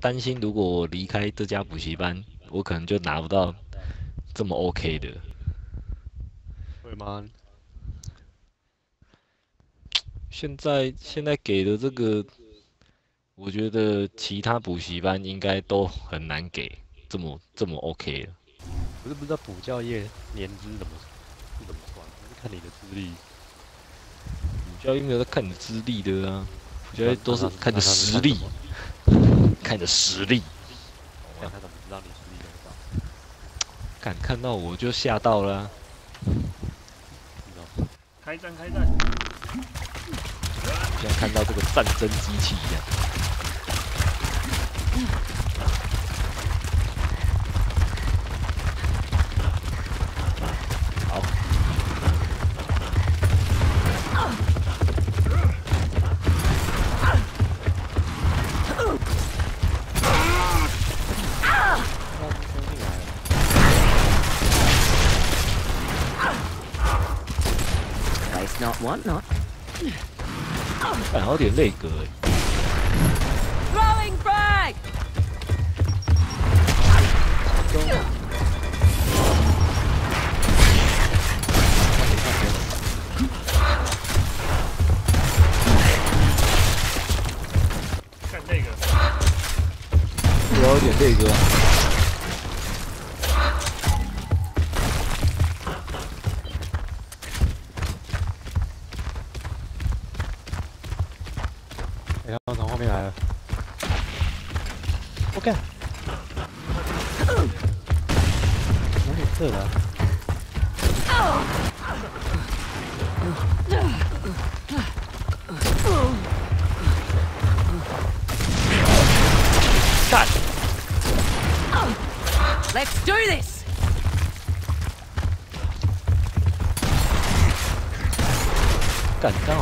担心，如果我离开这家补习班，我可能就拿不到这么 OK 的。会吗？现在现在给的这个，我觉得其他补习班应该都很难给这么这么 OK 了。我是不知道补教业年资怎么是怎么算，是看你的资历。补教业没有在看你的资历的啊，补教业都是看你的实力，看你的实力。看他怎么知道你实力多少？敢看到我就吓到了、啊。开战开战！像看到这个战争机器一样。有点那个。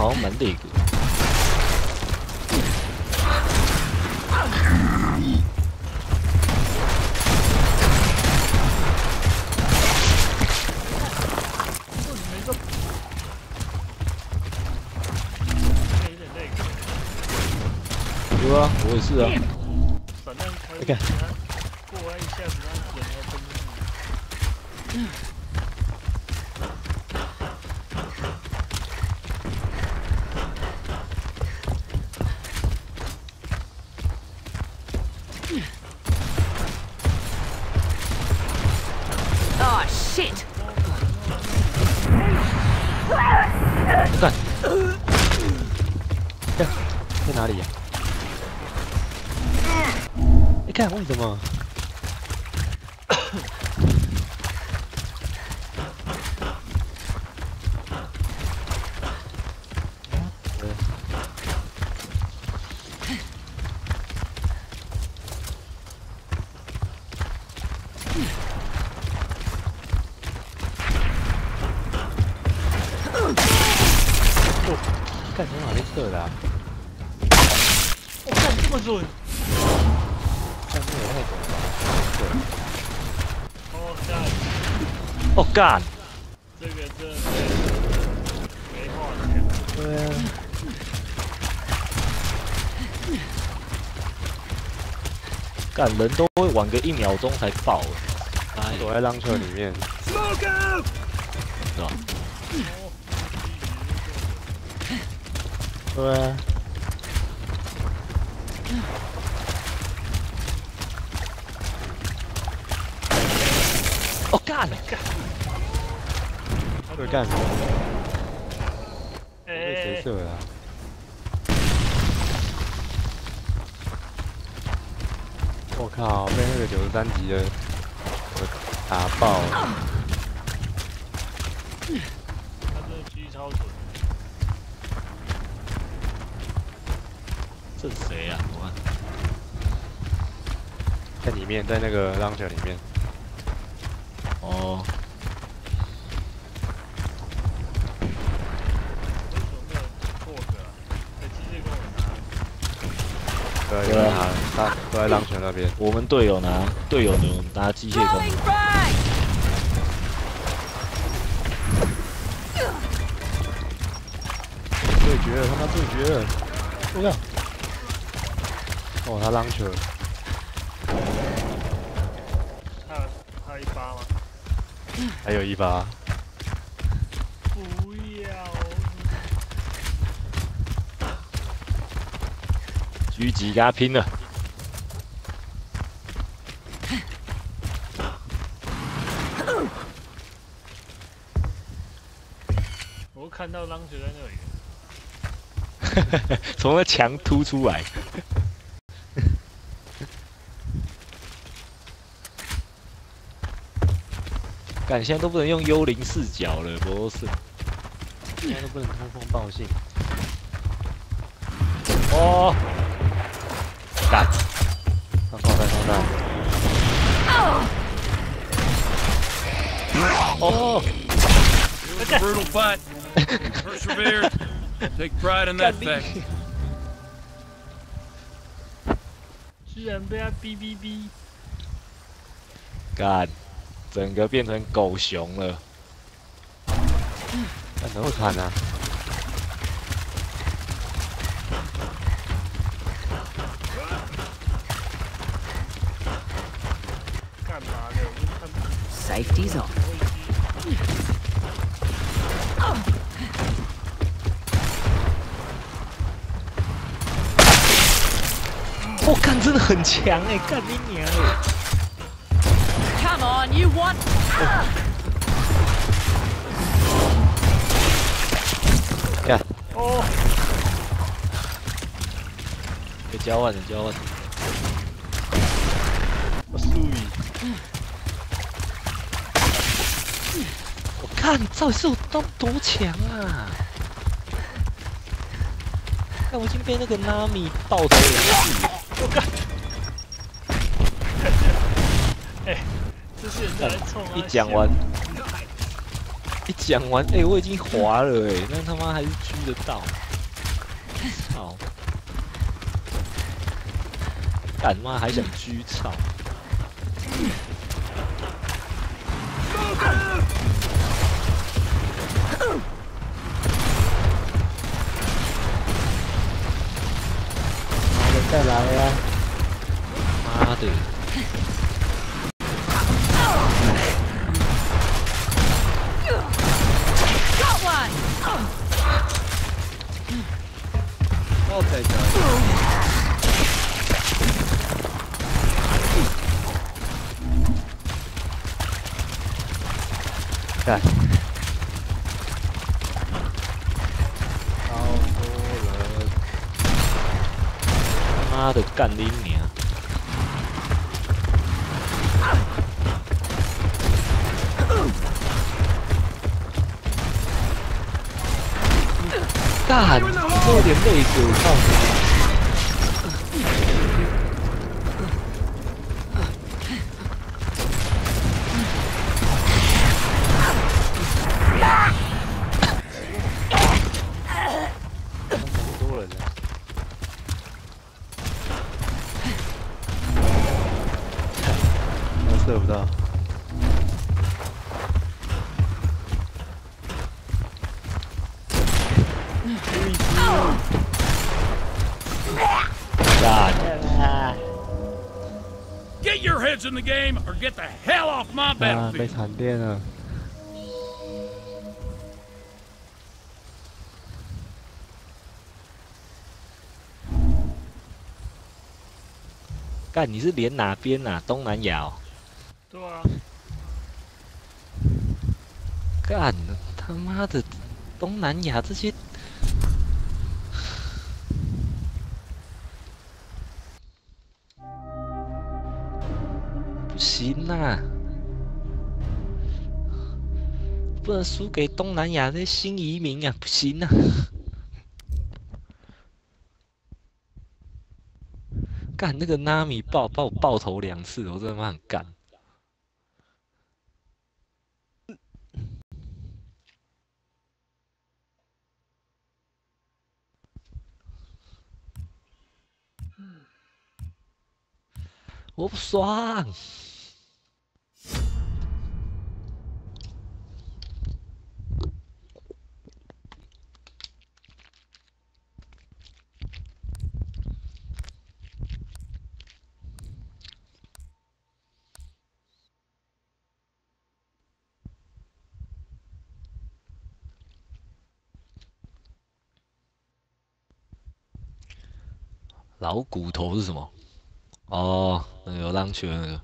好像蛮累格。有点累。有啊，我也是啊。干！这个真的是没话讲。对啊，干人都会晚个一秒钟才爆哎，躲在浪车里面，是吧？对啊，哦干干！会干什么？哎被谁射的、啊？我靠，被那个九十三级的我打爆了！他这个狙超准。这是谁啊？我看在里面，在那个 launcher 里面，哦，为什么没有破格啊？哎，机械跟我拿。对，对啊有人拿了，他都在浪车那边。我们队友拿队友有拿机械弓 Throwing，frag! 对决了，他妈对决了！我靠！哦，他浪车，还有还有一发吗？还有一把，不要。狙击跟他拼了。我看到浪子在那里。从那墙突出来。感，现在都不能用幽灵视角了，不是？现在都不能通风报信。哦，干，放放弹放弹，哦，It was a brutal fight. persevere，Take pride in that fact. 居然被他哔哔哔！干，整个变成狗熊了。那怎么砍啊？干嘛的？我就看不 Safety's off. 我、干，真的很强哎，干你娘嘞！Come on, you want? 干，哦，被交换的，交换了。我输赢。看，到底是有多多强啊！看，我已经被那个 Nami 爆头两次了。这些人在冲啊！一讲完，一讲完，哎、我已经滑了哎、那他妈还是狙得到。操！干妈还想狙，操！呀！妈的！Got one. 哦，再妈的，干你娘！干，差点累死我操！被 battlefield. 惨电了。干，你是连哪边啊？东南亚哦。对啊，干，他妈的，东南亚这些，不行呐、不能输给东南亚这些新移民啊，不行啊！干那个 Nami 爆爆头两次，我真的妈很干。我不爽。老骨头是什么？哦，那个有浪球那个。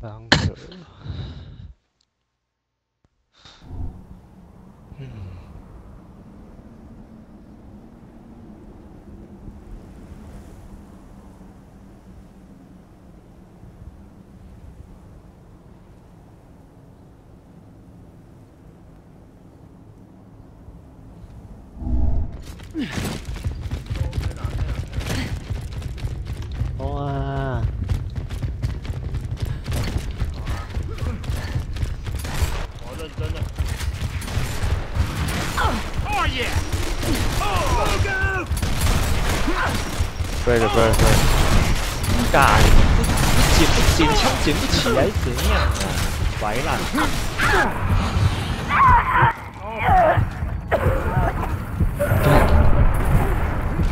当可。哇！我认真的。对的，对的，对的。干，捡不捡不起来是怎样啊？白烂。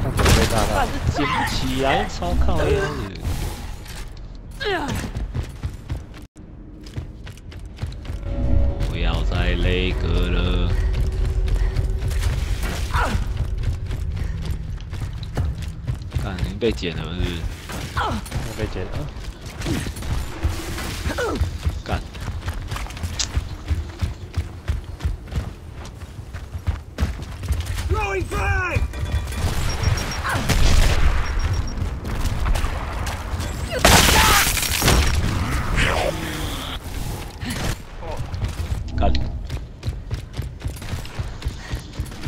上次被炸到。是捡不起来，超靠腰的。不要再那个了。干，你被捡了是不是？又被捡了。干。干！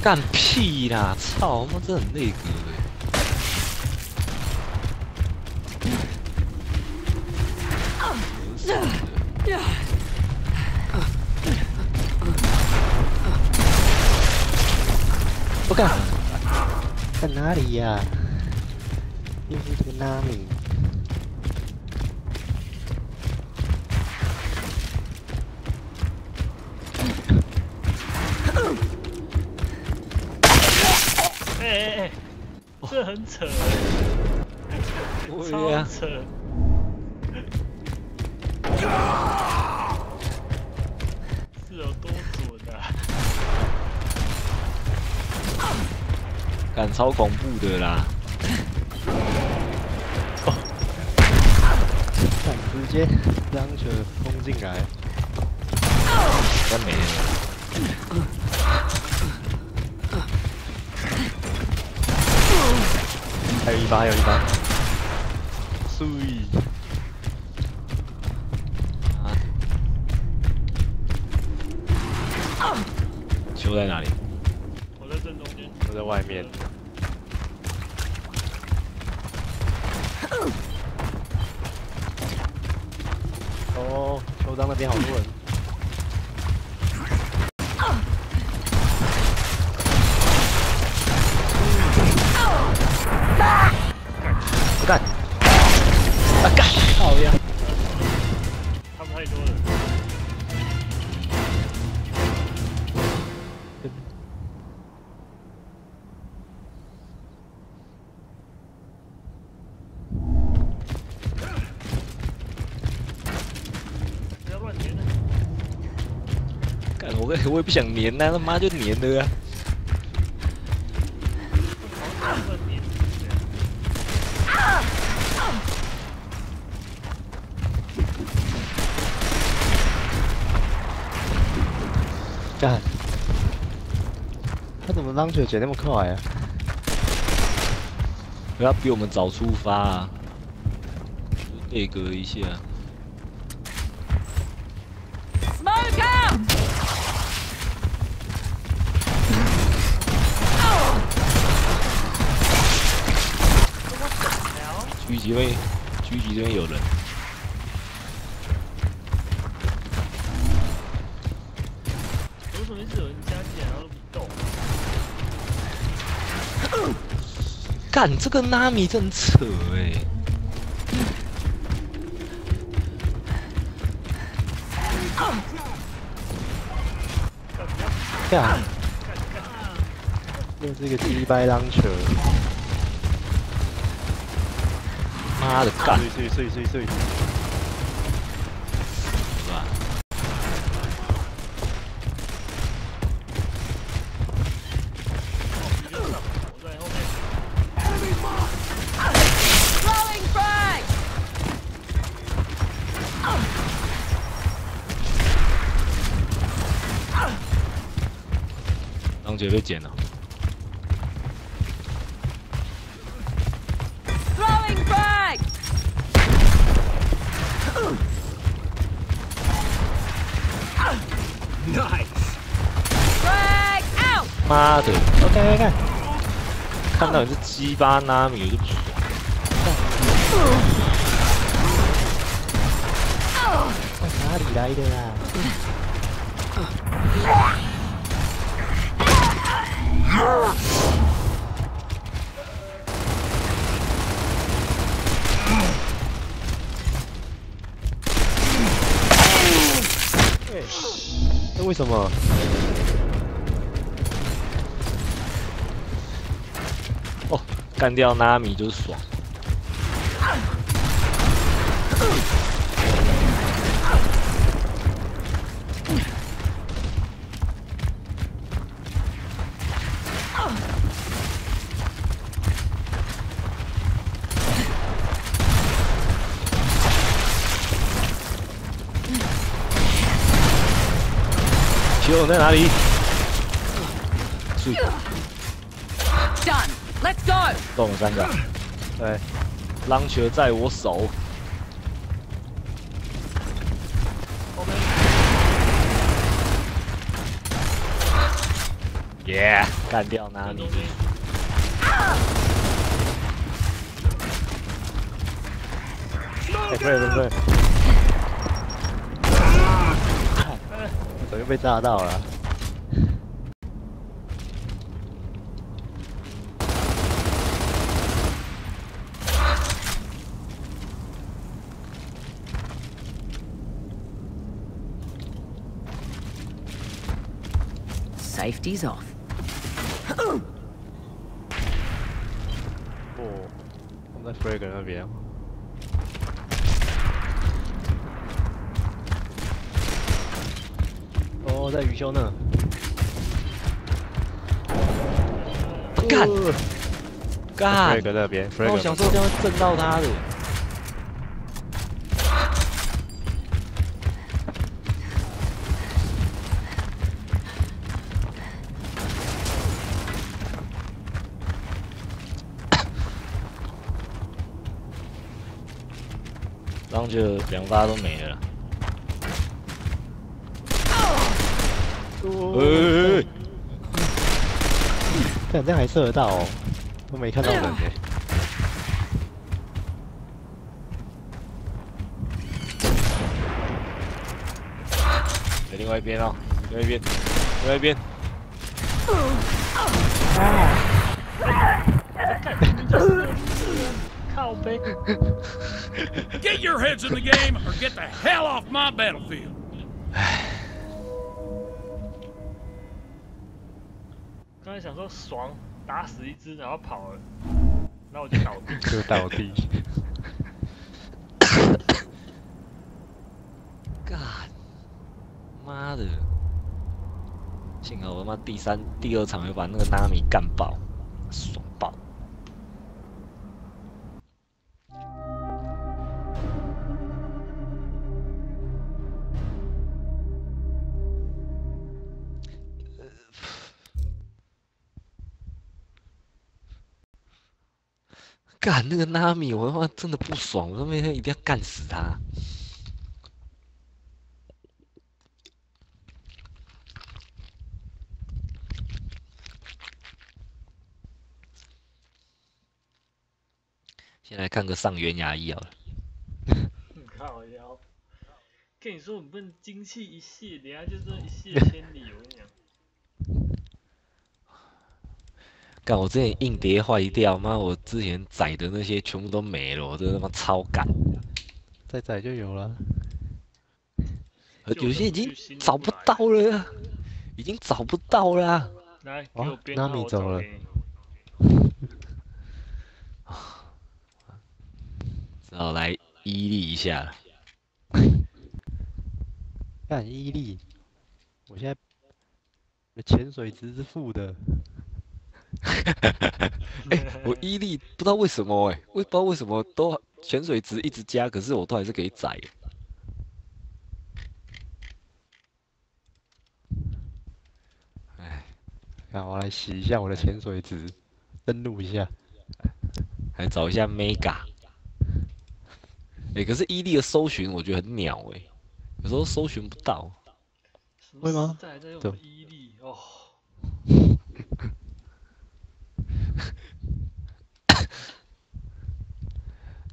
干屁啦！操，他妈这很那个我干！在哪里呀、又是这个纳米。哎哎哎，这很扯，对超呀，扯。超恐怖的啦！哦直接让车冲进来，真没了。还有一把，还有一把。碎。球在哪里？我在正中间。我在外面。哦，球场那边好多人。我也不想粘呐、他妈就粘的啊！干！他怎么让球捡那么快啊？不要比我们早出发啊！内格一下，狙击位，狙击这边有人。为什么一直有人加进来然后都不动？干这个纳米真扯哎、干！又是一个击败浪球，妈的干碎碎碎碎碎！是鸡巴纳米我就不爽。哪里来的啊？那为什么？干掉纳米就是爽。球在哪里？动了三个。对，狼球在我手。耶，干掉纳米。哎，不对不对，我又被炸到了。Safety's off. 哦，我们在 Frag 那边。哦，在鱼兄那。干哦干！Frag 那边那我，Frag 想说这样会震到他的。就两发都没了。哎、看这样还射得到哦，都没看到人呢。在另外一边哦，另外一边，另外一边。靠背，Get your heads in the game or get the hell off my battlefield. 刚才想说爽，打死一只然后跑了，然后我就倒地。就倒地。God，，妈的！幸好我他妈第三、第二场又把那个纳米干爆，干那个纳米，我他妈真的不爽，我他妈一定要干死他！先来看个上元牙医好了。靠，跟你说，你不能精气一泄，等下就真的一泻千里。我跟你讲，干，我之前硬碟坏掉，妈，我之前载的那些全部都没了，我真的他妈超赶。再载就有了。呃有些已经找不到了啊，已经找不到了啊。来，给哇我编号，纳米走了。只好来伊利一下了。干伊利，我现在我的潜水值是负的。哎、我 伊利不知道为什么哎、我也不知道为什么都潜水值一直加，可是我都还是可以载。哎，让我来洗一下我的潜水值，登录一下。来找一下 Mega。哎、可是伊利的搜寻我觉得很鸟哎、有时候搜寻不到。什会吗对伊利哦？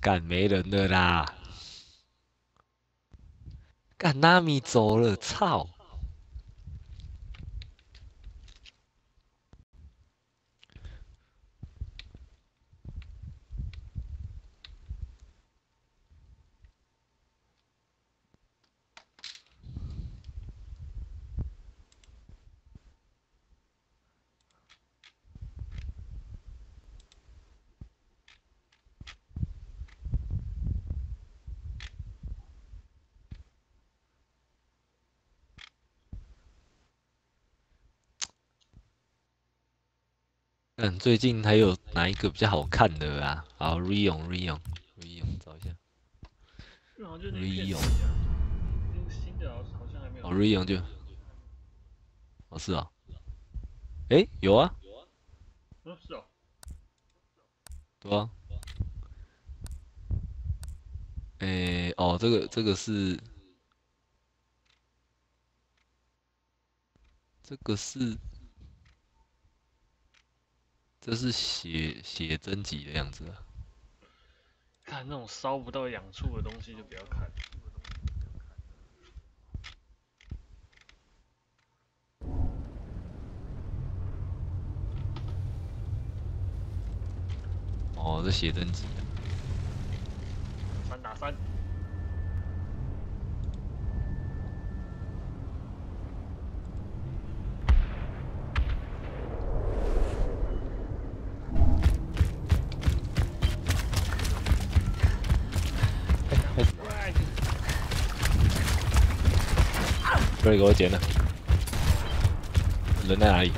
干没人了啦！干纳米走了，操！嗯，最近还有哪一个比较好看的啊？好，Rion Rion Rion，找一下。因为好像就那一片 Rio 而已啊那个新的好好像还没有。哦，Rion 就，哦是啊。诶，有啊，嗯，是哦。对啊。诶，哦，这个这个是，这个是，这是写写真集的样子啊。看那种烧不到痒处的东西就不要看。哦，这写真集啊。三打三，这里给我捡的，人在哪里？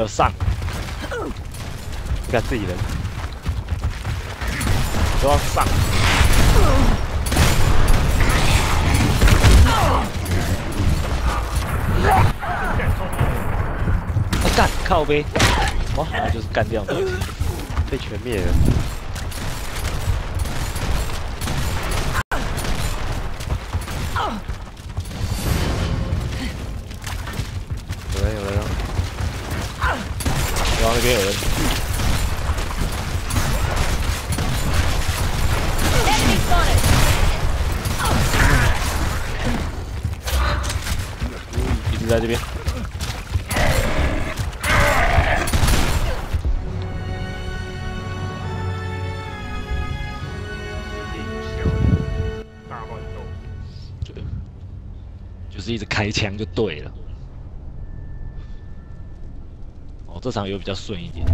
要上，你看自己人。都要上。啊干靠呗，哦，那就是干掉的。被全灭了。枪就对了。哦，这场有比较顺一点。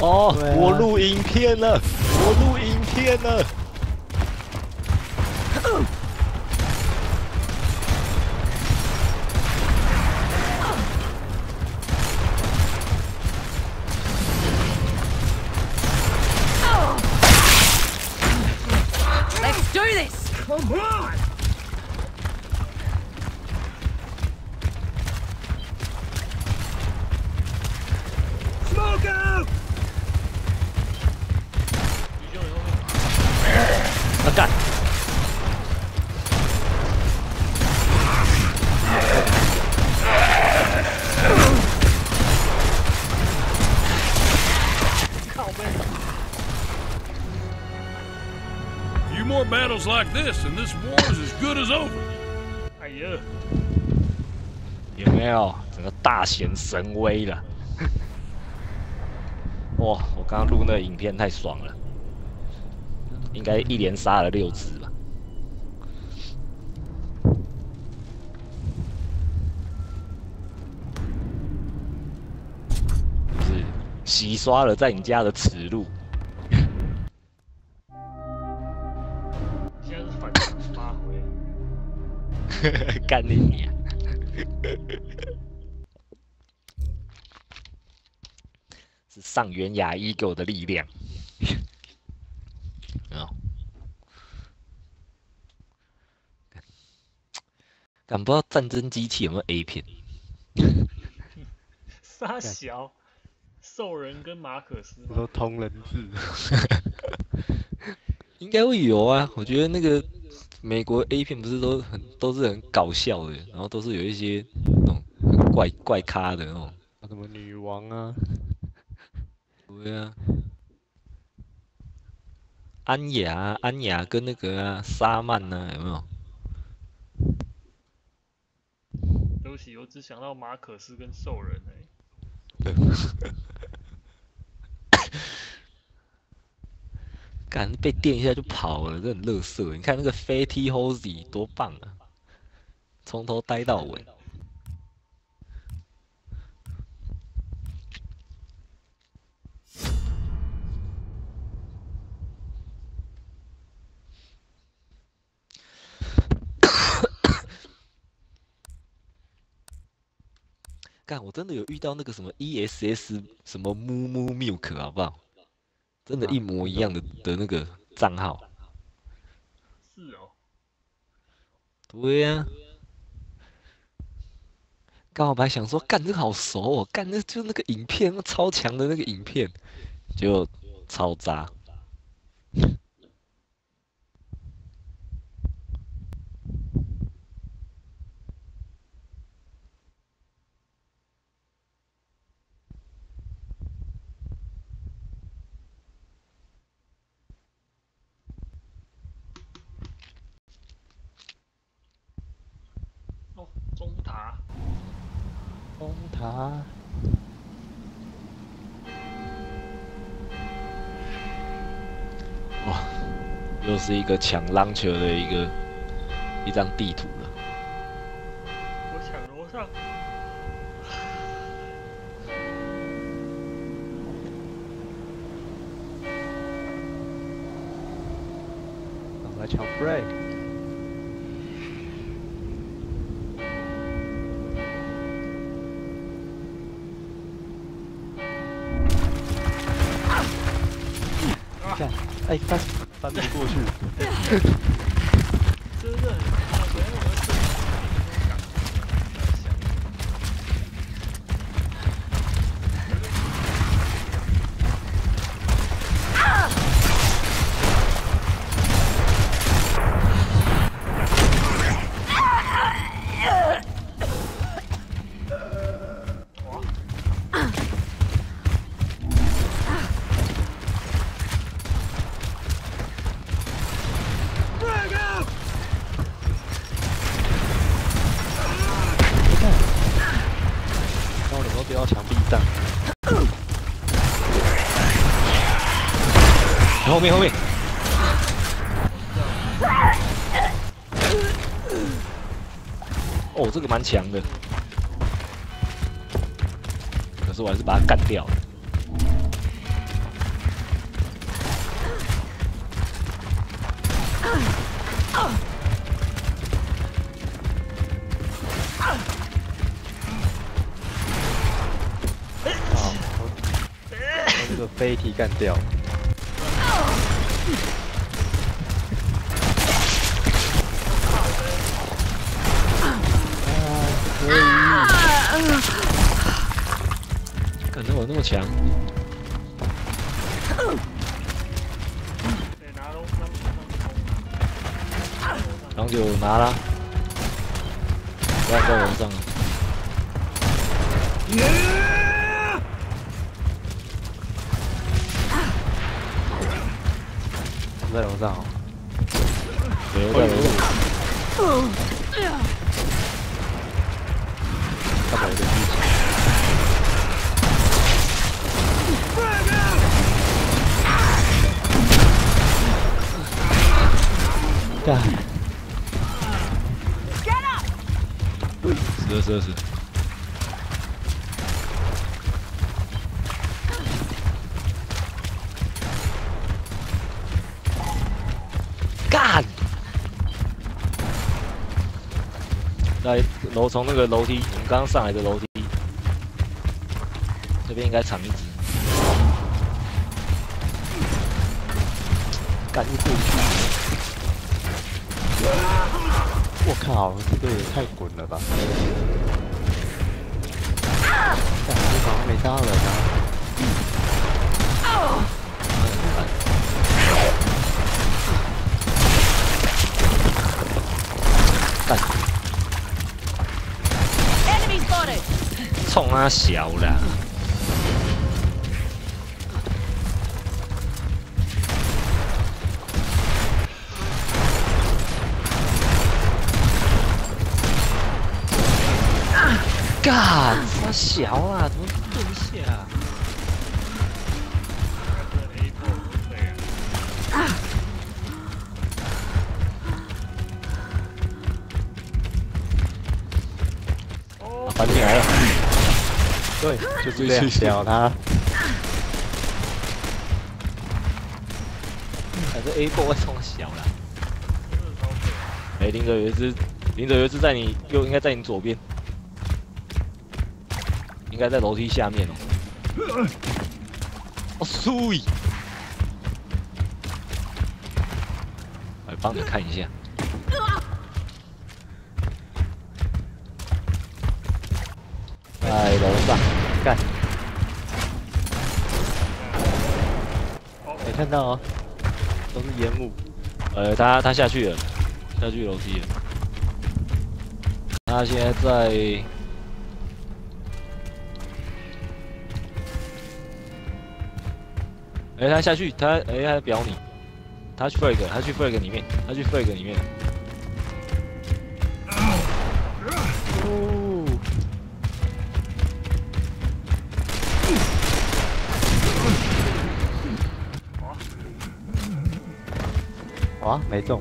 哦，我录影片了，我录影片了。More battles like this, and this war is as good as over. 哎呀，有没有？整个大显神威了。哇！我刚刚录那个影片太爽了，应该一连杀了六只吧。就是洗刷了在你家的耻辱。干你娘！是上元雅一给我的力量。没 有，敢不知道战争机器有没有 A 片？沙小，兽人跟马可斯吗，我说同人志，应该会有啊。我觉得那个美国 A 片不是都很都是很搞笑的，然后都是有一些那种很怪怪咖的那种。什么女王啊，对啊，安雅啊，安雅跟那个啊沙曼呐、有没有？对不起，我只想到马可斯跟兽人哎、干被电一下就跑了，这很乐色。你看那个 Fatty Hosey 多棒啊，从头呆到尾。干，我真的有遇到那个什么 ESS 什么 Moo Moo Milk 好不好？真的，一模一样的的那个账号。是哦，对呀、刚好本来想说，干这个好熟哦，干那就那个影片，那超强的那个影片，就超渣。哦，中塔，啊，哇，又是一个抢浪球的一个一张地图。后面后面。哦，这个蛮强的，可是我还是把它干掉了。啊，我我这个飞踢干掉。感觉我那么强，然后就拿了，在楼上了。在楼上哦。对，在楼上。看到我的剧情。干，死了死了死了。干！在楼从那个楼梯，我们刚刚上来的楼梯，这边应该藏一只。干一过去。靠，这个也太滚了吧！干，你好像没杀人啊。冲啊小啦！干，他小啊，怎么蹲一下？这波对啊，哦，翻进来了，对，就是这样屌他。还是 A 波冲小啦。真的超贵。哎，林者有一只，林者有一只在你右，应该在你左边，应该在楼梯下面哦。哦，苏伊，来帮你看一下。在楼上，干，没看到哦，都是烟雾。呃，他他下去了，下去楼梯了。他现在在，哎、他下去，他哎、他在表你，他去 frag，他去 frag 里面，他去 frag 里面。哦，哇，没中。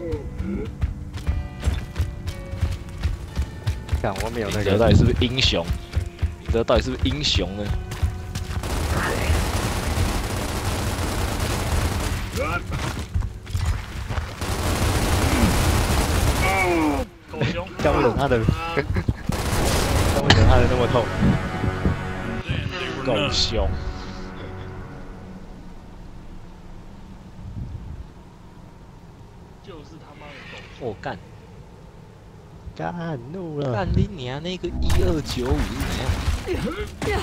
看我没有那个你这到底是不是英雄？你这到底是不是英雄呢？狗熊，像为什么他的，啊像为什么他的那么痛 nuts. 凶！就是他妈的狗。我干干怒了干，你娘那个一二九五是怎样？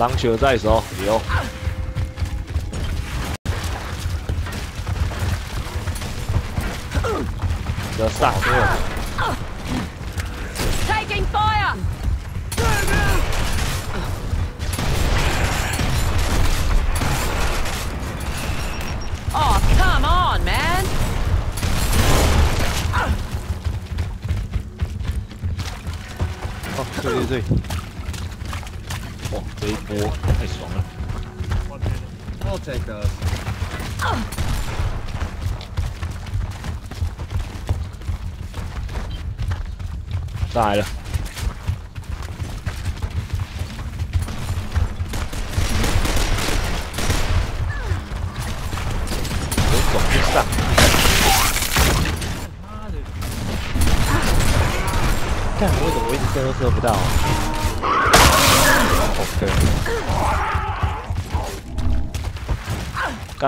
狼球在手，有。这上对了，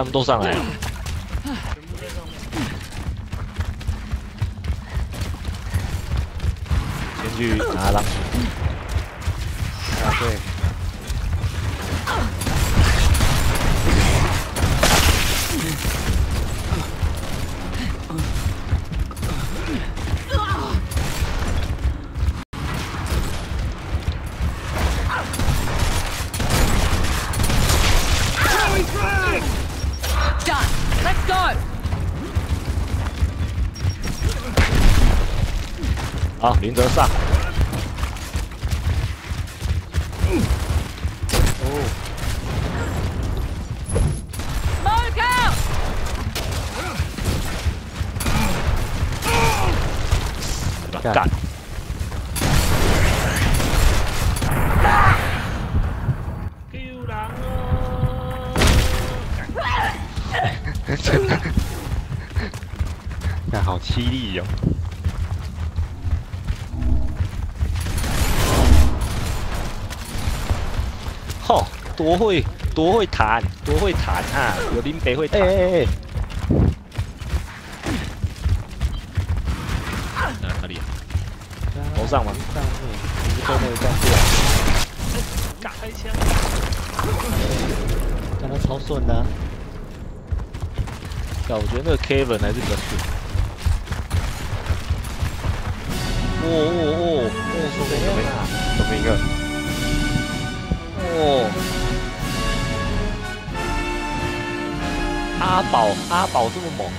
他们都上来了。先去拿狼。啊对，好，林泽上。多会多会弹，多会弹啊！有林北会弹。哎哎哎，哪哪里啊？楼上吗上面，你是说那个战术啊？开枪！干他超顺的啊。干，我觉得那个 Kevin 还是比较顺。哦哦哦哦，是怎样啊？怎么一个？阿宝阿宝这么猛，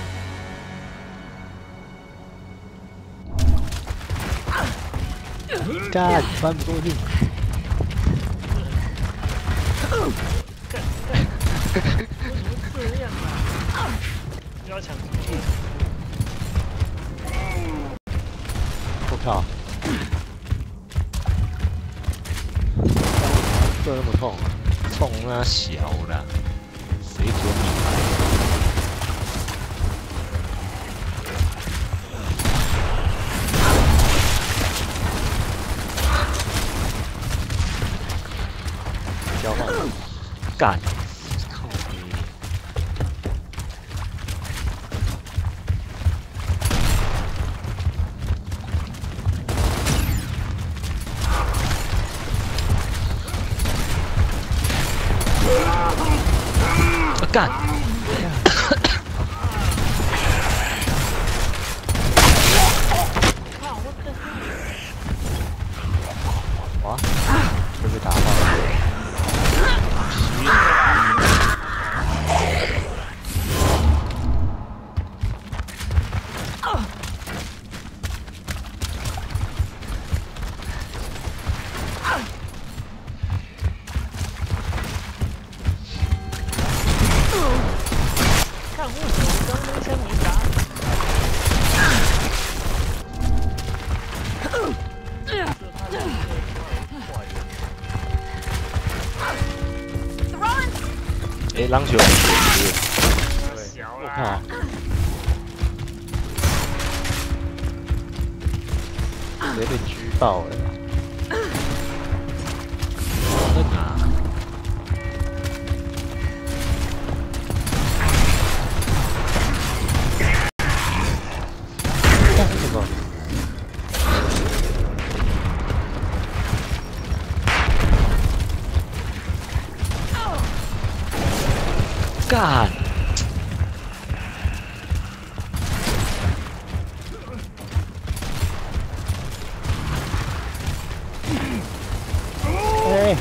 干翻不过去。这样啊！不要抢！我靠！射那么痛，冲啊小了，谁准你？干！干！哎，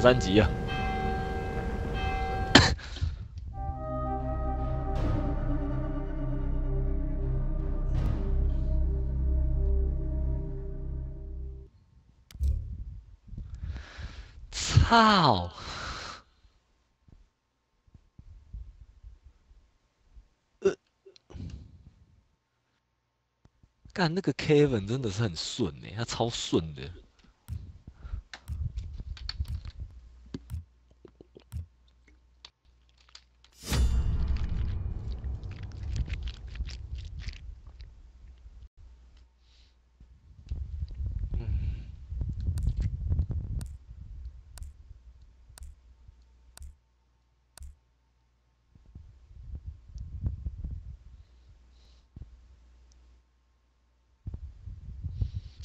三十三集啊！操！干那个 Kevin 真的是很顺哎，他超顺的。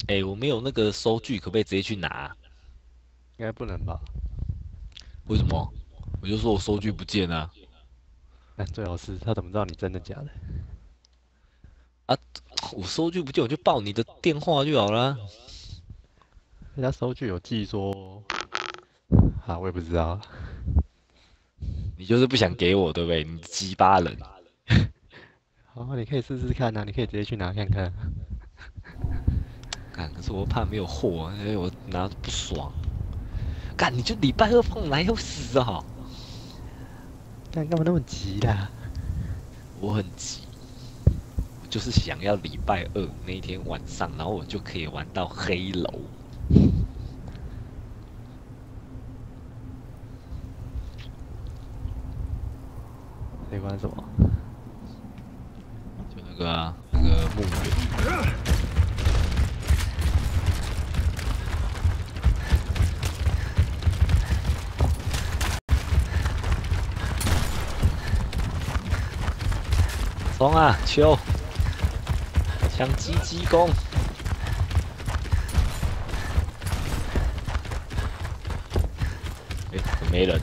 哎、我没有那个收据，可不可以直接去拿？应该不能吧？为什么？我就说我收据不见了、那最好是他怎么知道你真的假的？啊我收据不见，我就报你的电话就好了。人家收据有记说，啊，我也不知道。你就是不想给我，对不对？你鸡巴人。好，你可以试试看啊，你可以直接去拿看看。干，可是我怕没有货，因为我拿不爽。干，你就礼拜二放来要死啊！干干嘛那么急啦？我很急，我就是想要礼拜二那一天晚上，然后我就可以玩到黑楼。没关什么？就那个啊，那个墓园。冲啊，秋！抢鸡鸡攻！哎、怎么没人？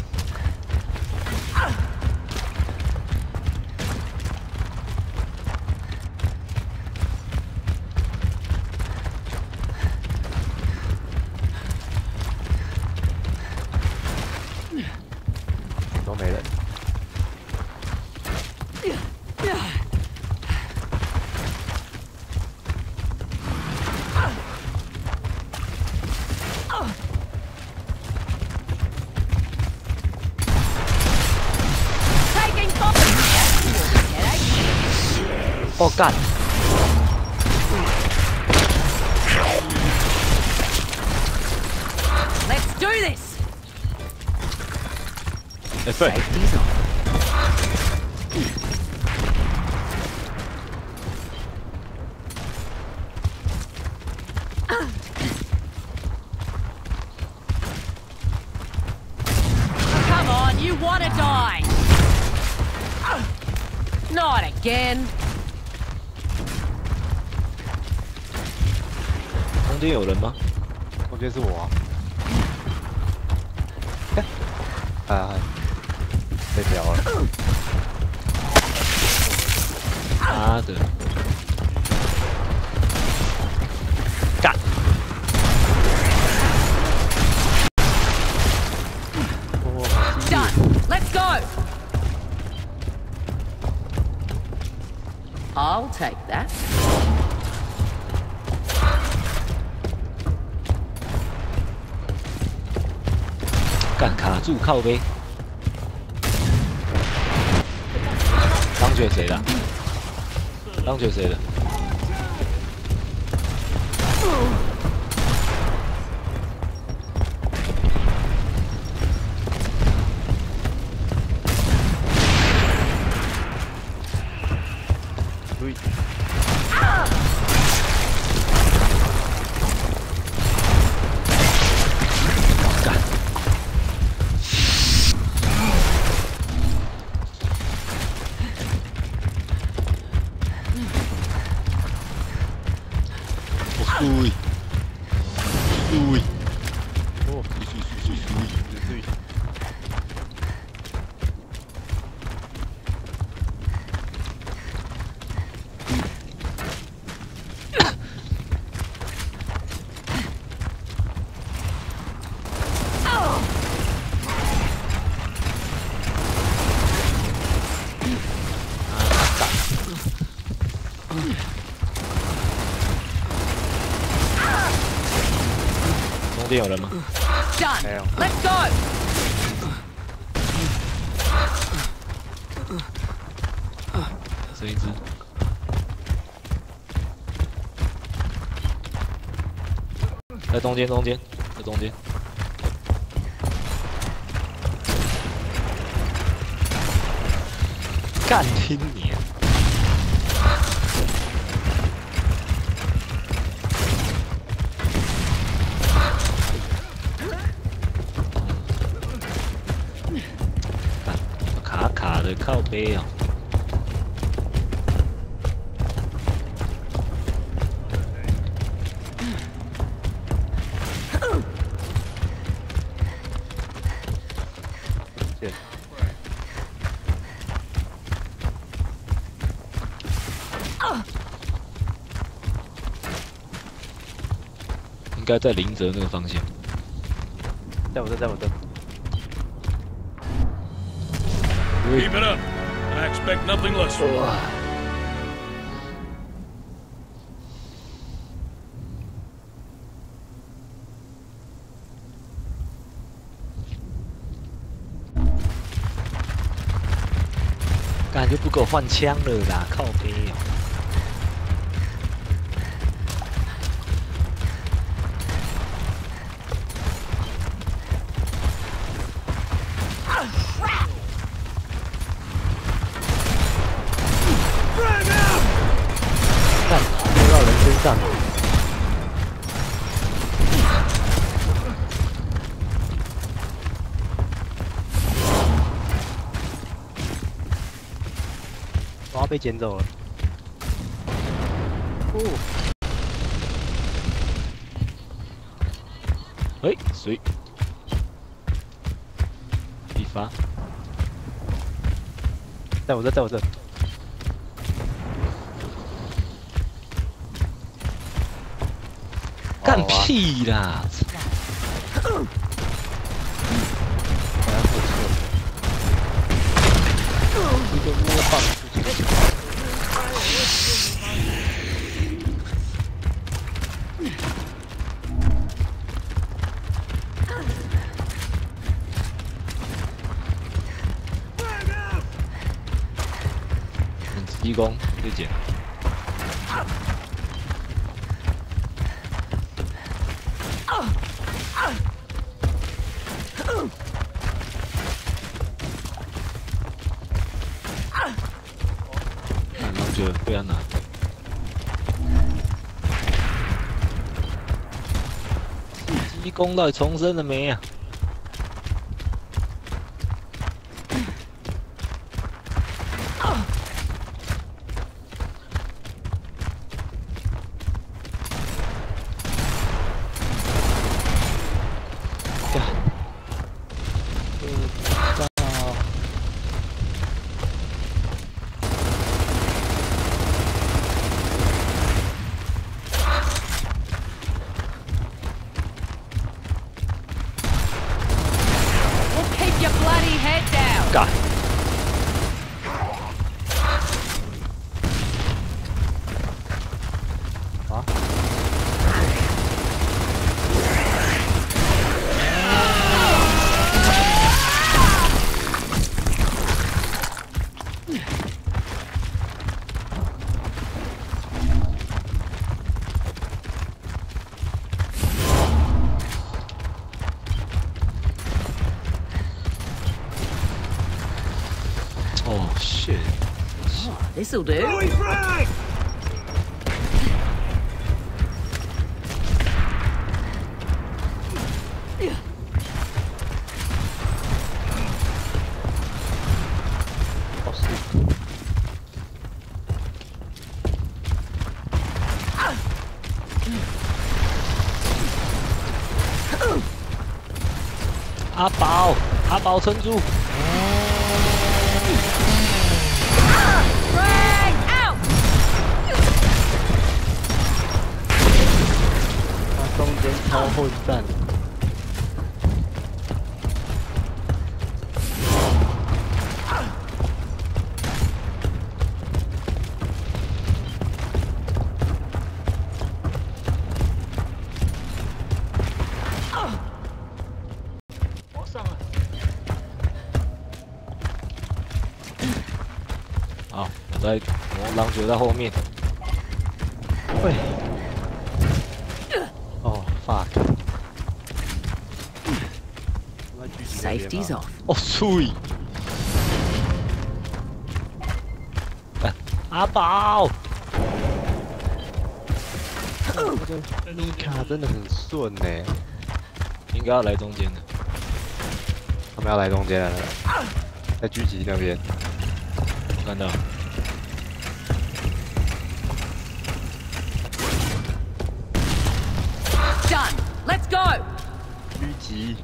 都没人。Taking fire! 哦干！Let's do this! 哎、对，Safety's on. 间有人吗？我觉得是我。住靠背。当选谁的？当选谁的？我输，输，哦，输输输输输。中间有人吗？Done. Hell. Let's go. 剩一只。在中间，中间，在中间。干听你、啊！卡卡的靠背啊！应该在林泽那个方向。在我这，在我这。Keep it up. I expect nothing less from you. 感觉不给我换枪了啦，靠背被捡走了。哦，喂，谁？一发，在我这，在我这。干屁啦！一攻到底重生了没啊？不知道。阿宝。阿宝，撑住好，我在我狼爵在后面。喂。哦，fuck。Safety's 吗 off. 哦，碎！啊阿宝，哦这个米卡真的很顺呢。应该要来中间的。他们要来中间了，在狙击那边。我看到。Done. Let's go. 狙击。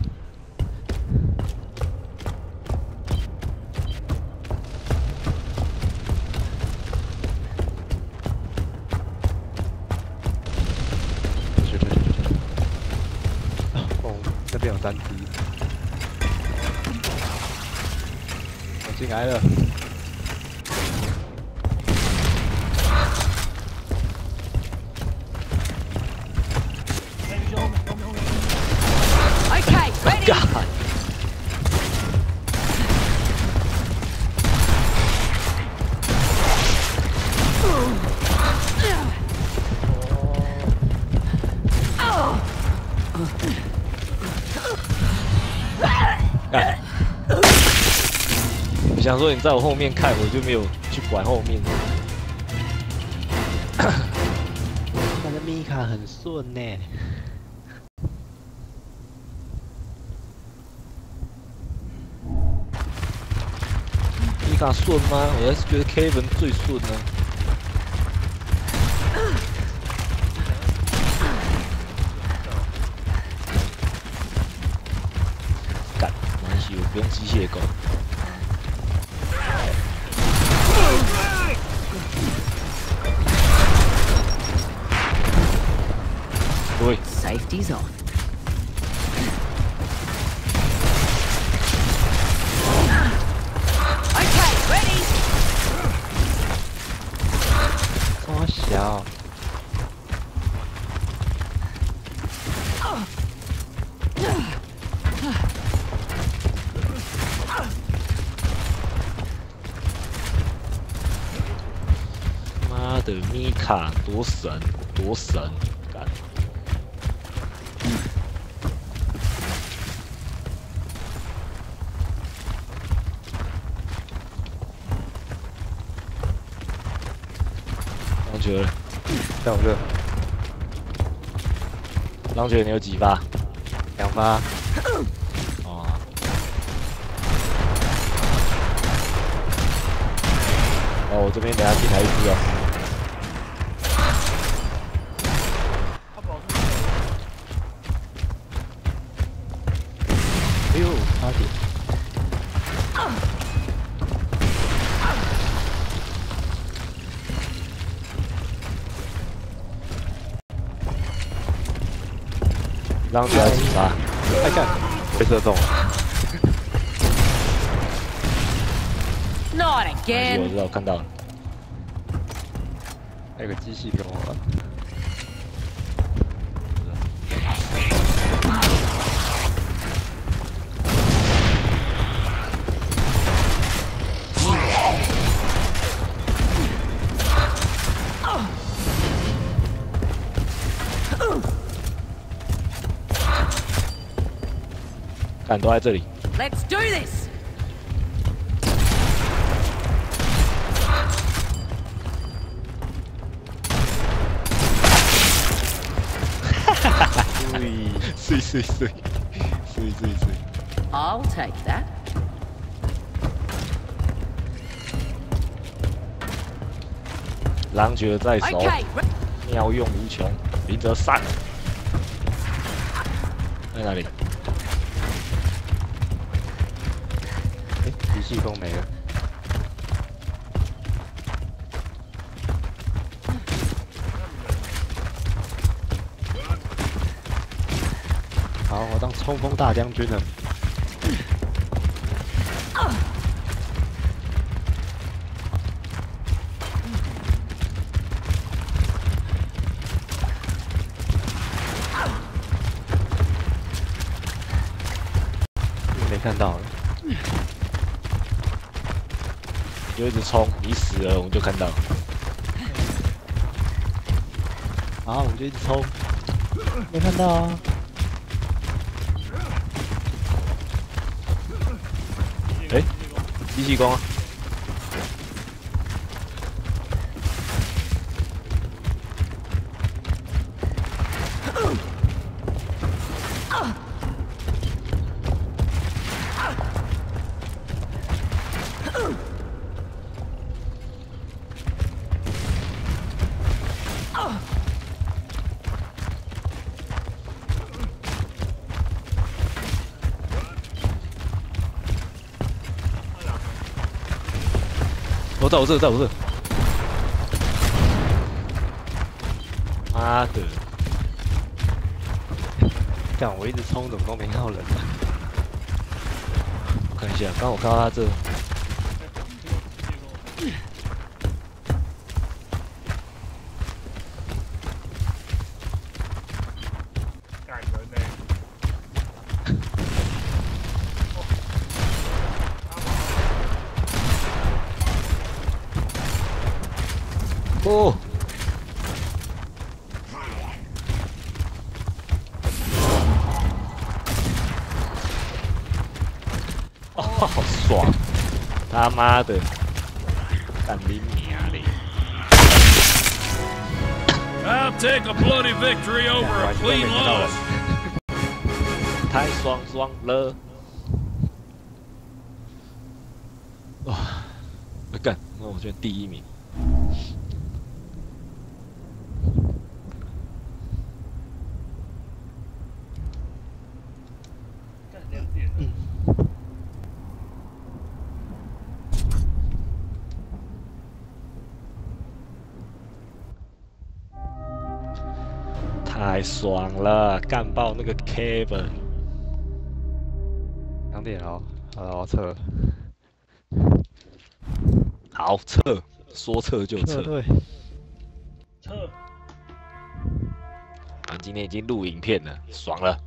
来了。想说你在我后面看，我就没有去管后面。那个米卡很顺呢。米卡顺吗？我还是觉得 Kevin 最顺呢、干，没关系，我不用机械狗。Safety's off. Okay, ready. 哇小。妈的，米卡多神，干！狼爵，在我这狼爵，你有几发？两发。哦，哦，我这边等下进来一只哦。射中了。Not 我 again. 知道，我看到了。还有个机器跟敢都在这里。Let's do this. 哈哈哈！碎碎碎碎碎碎。I'll take that. 狼觉得在手，妙用无穷，林哲散。在哪里？哎，机器风没了。好，我当冲锋大将军了。没看到了。你就一直冲，你死了我们就看到。啊，我们就一直冲，没看到啊。哎机器工啊！我在我这，在我这。妈的！干，我一直冲，怎么都没看到人啊？我看一下，刚我看到他这，感人呢。哦，哦，好爽！他妈的，干你娘嘞！I'll take a bloody victory over a clean loss.。太爽爽了！哇，干，那我居然第一名。太爽了，干爆那个 Kevin！两点哦，好了，我撤了。好撤，说撤就撤。对，撤。我们今天已经录影片了，爽了。